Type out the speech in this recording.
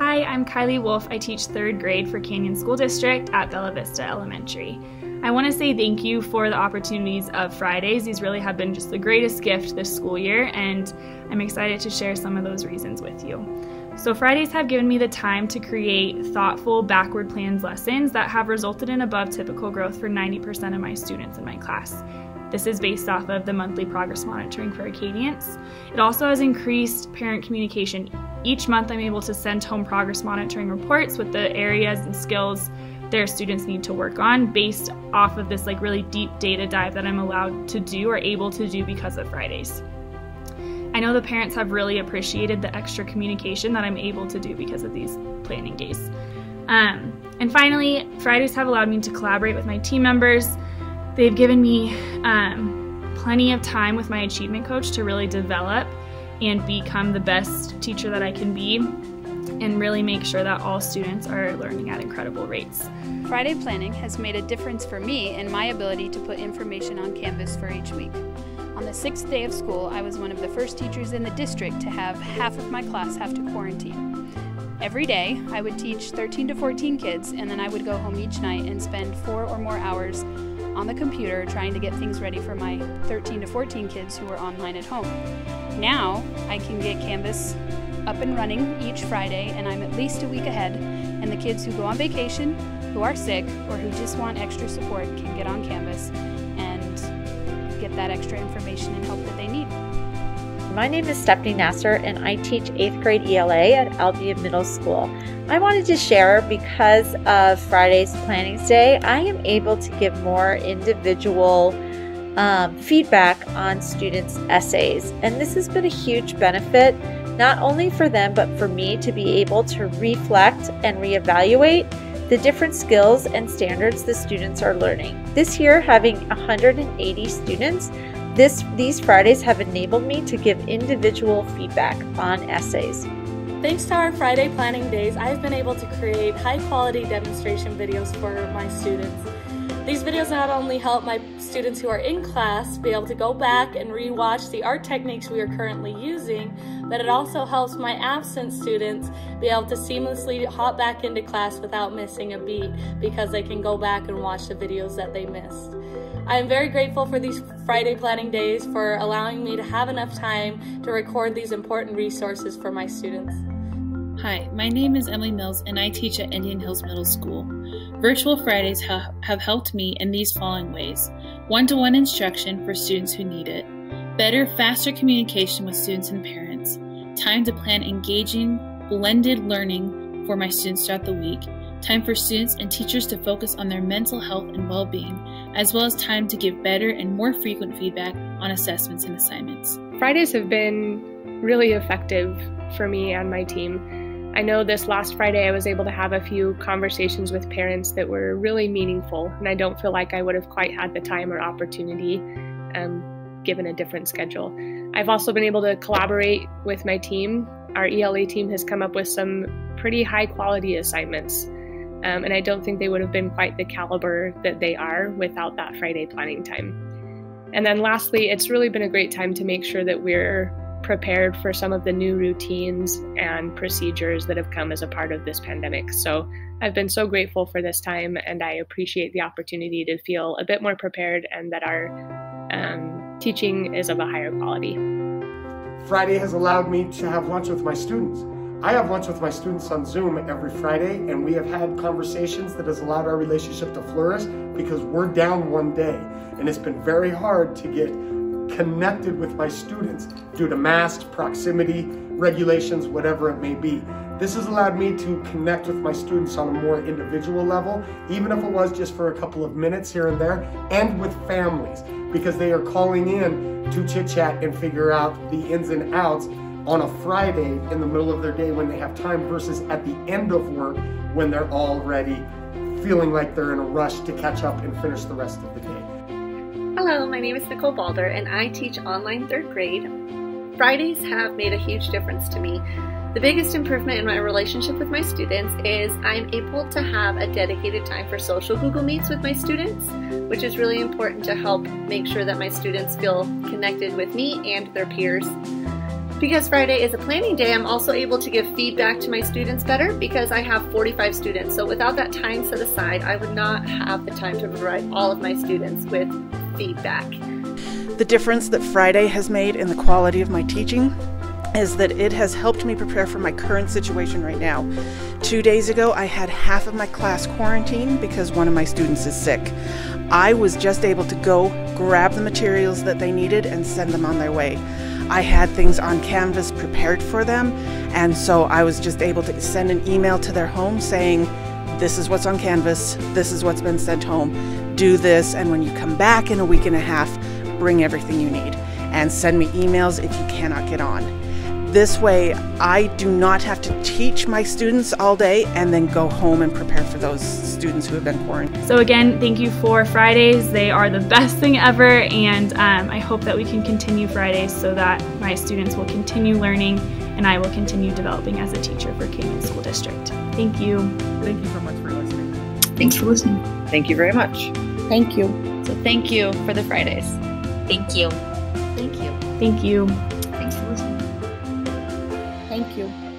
Hi, I'm Kylie Wolf. I teach third grade for Canyons School District at Bella Vista Elementary. I want to say thank you for the opportunities of Fridays. These really have been just the greatest gift this school year, and I'm excited to share some of those reasons with you. So, Fridays have given me the time to create thoughtful, backward plans lessons that have resulted in above typical growth for 90% of my students in my class. This is based off of the monthly progress monitoring for Acadience. It also has increased parent communication. Each month, I'm able to send home progress monitoring reports with the areas and skills their students need to work on based off of this like really deep data dive that I'm allowed to do or able to do because of Fridays. I know the parents have really appreciated the extra communication that I'm able to do because of these planning days. Um, and finally, Fridays have allowed me to collaborate with my team members They've given me um, plenty of time with my achievement coach to really develop and become the best teacher that I can be and really make sure that all students are learning at incredible rates. Friday planning has made a difference for me in my ability to put information on Canvas for each week. On the sixth day of school, I was one of the first teachers in the district to have half of my class have to quarantine. Every day, I would teach 13 to 14 kids, and then I would go home each night and spend four or more hours on the computer trying to get things ready for my 13 to 14 kids who were online at home. Now I can get Canvas up and running each Friday, and I'm at least a week ahead. And the kids who go on vacation, who are sick, or who just want extra support can get on Canvas and get that extra information and help that they need. My name is Stephanie Nasser, and I teach 8th grade ELA at Albion Middle School. I wanted to share because of Friday's Planning Day, I am able to give more individual um, feedback on students' essays. And this has been a huge benefit, not only for them, but for me to be able to reflect and reevaluate the different skills and standards the students are learning. This year, having 180 students, this, these Fridays have enabled me to give individual feedback on essays. Thanks to our Friday planning days, I've been able to create high quality demonstration videos for my students. These videos not only help my students who are in class be able to go back and rewatch the art techniques we are currently using, but it also helps my absent students be able to seamlessly hop back into class without missing a beat because they can go back and watch the videos that they missed. I am very grateful for these Friday planning days for allowing me to have enough time to record these important resources for my students. Hi, my name is Emily Mills and I teach at Indian Hills Middle School. Virtual Fridays ha- have helped me in these following ways one to one instruction for students who need it, better, faster communication with students and parents, time to plan engaging, blended learning for my students throughout the week, time for students and teachers to focus on their mental health and well being, as well as time to give better and more frequent feedback on assessments and assignments. Fridays have been really effective for me and my team. I know this last Friday I was able to have a few conversations with parents that were really meaningful, and I don't feel like I would have quite had the time or opportunity um, given a different schedule. I've also been able to collaborate with my team. Our ELA team has come up with some pretty high quality assignments um, and I don't think they would have been quite the caliber that they are without that Friday planning time. And then lastly, it's really been a great time to make sure that we're prepared for some of the new routines and procedures that have come as a part of this pandemic. So I've been so grateful for this time and I appreciate the opportunity to feel a bit more prepared and that our um, teaching is of a higher quality. Friday has allowed me to have lunch with my students. I have lunch with my students on Zoom every Friday, and we have had conversations that has allowed our relationship to flourish because we're down one day. And it's been very hard to get connected with my students due to mask, proximity, regulations, whatever it may be. This has allowed me to connect with my students on a more individual level, even if it was just for a couple of minutes here and there, and with families, because they are calling in to chit chat and figure out the ins and outs on a Friday in the middle of their day when they have time versus at the end of work when they're already feeling like they're in a rush to catch up and finish the rest of the day. Hello, my name is Nicole Balder and I teach online third grade. Fridays have made a huge difference to me. The biggest improvement in my relationship with my students is I'm able to have a dedicated time for social Google Meets with my students, which is really important to help make sure that my students feel connected with me and their peers. Because Friday is a planning day, I'm also able to give feedback to my students better because I have 45 students. So without that time set aside, I would not have the time to provide all of my students with feedback. The difference that Friday has made in the quality of my teaching is that it has helped me prepare for my current situation right now. Two days ago, I had half of my class quarantined because one of my students is sick. I was just able to go grab the materials that they needed and send them on their way. I had things on Canvas prepared for them, and so I was just able to send an email to their home saying, This is what's on Canvas, this is what's been sent home, do this, and when you come back in a week and a half, bring everything you need. And send me emails if you cannot get on. This way, I do not have to teach my students all day and then go home and prepare for those students who have been quarantined. So, again, thank you for Fridays. They are the best thing ever, and um, I hope that we can continue Fridays so that my students will continue learning and I will continue developing as a teacher for Canyons School District. Thank you. Thank you so much for listening. Thanks for listening. Thank you very much. Thank you. So thank you for the Fridays. Thank you. Thank you. Thank you. Thanks for listening. Thank you.